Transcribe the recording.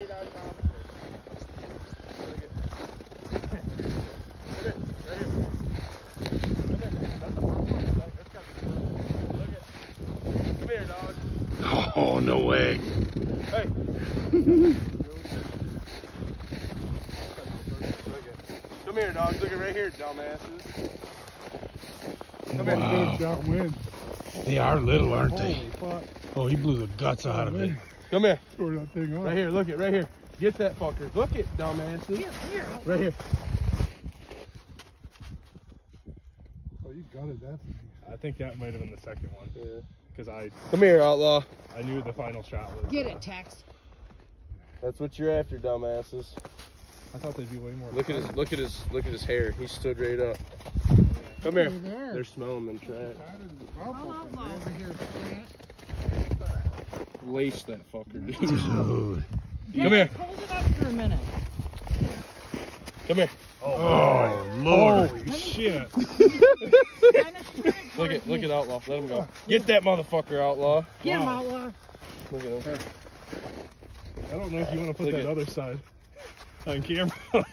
Come here. Oh, no way. Hey. Come here, dogs. Look at right here, dumbasses. Come here. Wow. downwind. They are little, aren't Holy they? fuck. Oh, he blew the guts out of it. Come here. Tore that thing off. Right here. Look it. Right here. Get that fucker. Look it, dumbasses. Right here. Oh, you gutted that thing. I think that might have been the second one Yeah. because I Come here, outlaw. I knew the final shot was. Get uh, it, Tex. That's what you're after, dumbasses. I thought they'd be way more. Look at his. Look at his. Look at his hair. He stood right up. Come here. They're smelling them trash. That is Come awful. on, Mom. Over here. Lace that fucker, dude. Dude. Come here. Hold it up for a minute. Come here. Oh, oh Lord. Holy shit! Look at. towards Look me. at outlaw. Let him go. Get that motherfucker, outlaw. Get him, Wow. outlaw. Look at him. I don't know if you want to put Look that at- other side on camera.